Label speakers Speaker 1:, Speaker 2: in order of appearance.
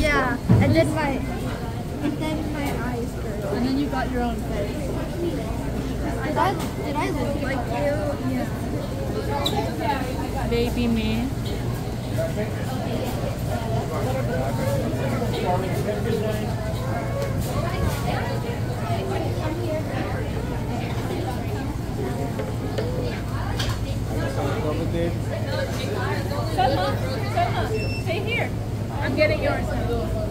Speaker 1: Yeah,
Speaker 2: and then my and then my eyes hurt.
Speaker 1: And then you got your own face.
Speaker 2: Did I did I look like you? Yeah.
Speaker 1: Baby me. Selma, Selma, stay here. I'm getting yours.